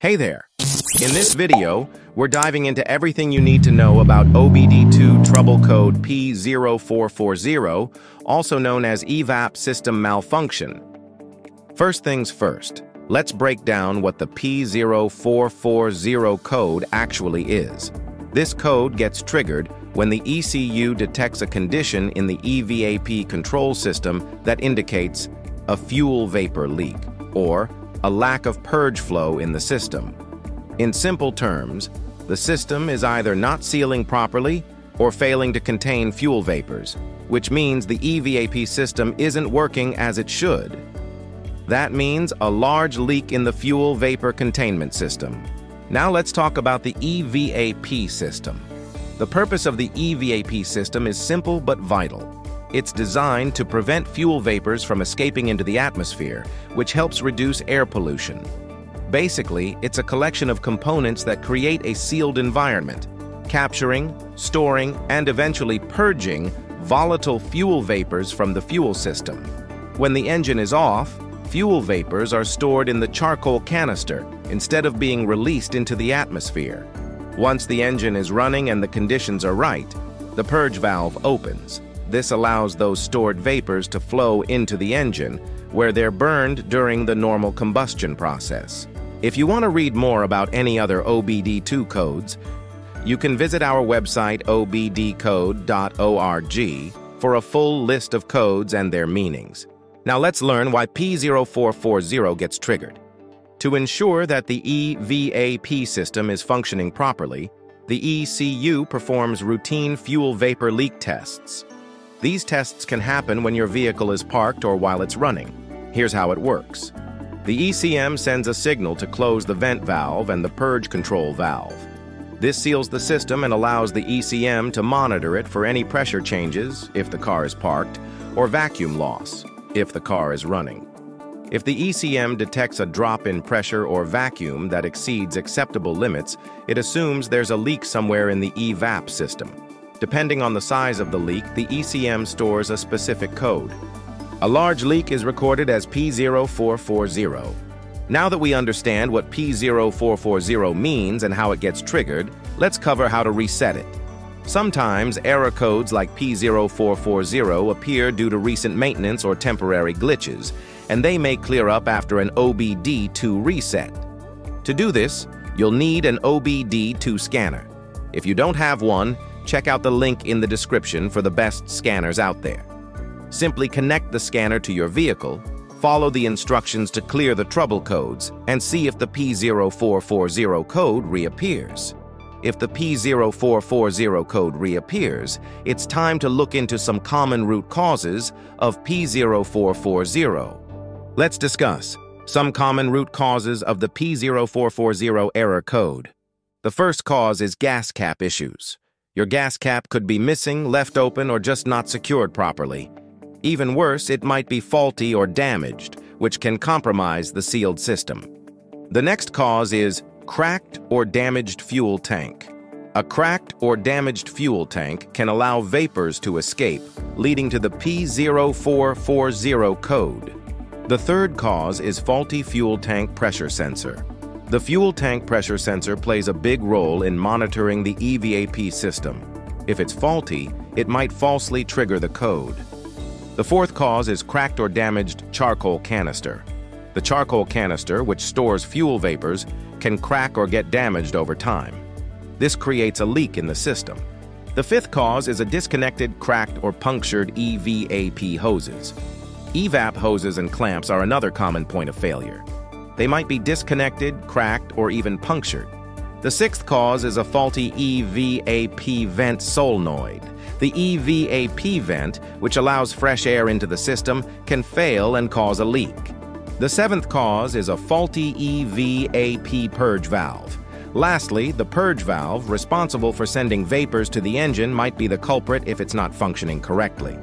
Hey there! In this video, we're diving into everything you need to know about OBD2 trouble code P0440, also known as EVAP system malfunction. First things first, let's break down what the P0440 code actually is. This code gets triggered when the ECU detects a condition in the EVAP control system that indicates a fuel vapor leak, or a lack of purge flow in the system. In simple terms, the system is either not sealing properly or failing to contain fuel vapors, which means the EVAP system isn't working as it should. That means a large leak in the fuel vapor containment system. Now let's talk about the EVAP system. The purpose of the EVAP system is simple but vital. It's designed to prevent fuel vapors from escaping into the atmosphere, which helps reduce air pollution. Basically, it's a collection of components that create a sealed environment, capturing, storing, and eventually purging volatile fuel vapors from the fuel system. When the engine is off, fuel vapors are stored in the charcoal canister instead of being released into the atmosphere. Once the engine is running and the conditions are right, the purge valve opens. This allows those stored vapors to flow into the engine, where they're burned during the normal combustion process. If you want to read more about any other OBD2 codes, you can visit our website obdcode.org for a full list of codes and their meanings. Now let's learn why P0440 gets triggered. To ensure that the EVAP system is functioning properly, the ECU performs routine fuel vapor leak tests. These tests can happen when your vehicle is parked or while it's running. Here's how it works. The ECM sends a signal to close the vent valve and the purge control valve. This seals the system and allows the ECM to monitor it for any pressure changes, if the car is parked, or vacuum loss, if the car is running. If the ECM detects a drop in pressure or vacuum that exceeds acceptable limits, it assumes there's a leak somewhere in the EVAP system. Depending on the size of the leak, the ECM stores a specific code. A large leak is recorded as P0440. Now that we understand what P0440 means and how it gets triggered, let's cover how to reset it. Sometimes error codes like P0440 appear due to recent maintenance or temporary glitches, and they may clear up after an OBD2 reset. To do this, you'll need an OBD2 scanner. If you don't have one, check out the link in the description for the best scanners out there. Simply connect the scanner to your vehicle, follow the instructions to clear the trouble codes, and see if the P0440 code reappears. If the P0440 code reappears, it's time to look into some common root causes of P0440. Let's discuss some common root causes of the P0440 error code. The first cause is gas cap issues. Your gas cap could be missing, left open, or just not secured properly. Even worse, it might be faulty or damaged, which can compromise the sealed system. The next cause is cracked or damaged fuel tank. A cracked or damaged fuel tank can allow vapors to escape, leading to the P0440 code. The third cause is faulty fuel tank pressure sensor. The fuel tank pressure sensor plays a big role in monitoring the EVAP system. If it's faulty, it might falsely trigger the code. The fourth cause is cracked or damaged charcoal canister. The charcoal canister, which stores fuel vapors, can crack or get damaged over time. This creates a leak in the system. The fifth cause is a disconnected, cracked, or punctured EVAP hoses. EVAP hoses and clamps are another common point of failure. They might be disconnected, cracked, or even punctured. The sixth cause is a faulty EVAP vent solenoid. The EVAP vent, which allows fresh air into the system, can fail and cause a leak. The seventh cause is a faulty EVAP purge valve. Lastly, the purge valve, responsible for sending vapors to the engine, might be the culprit if it's not functioning correctly.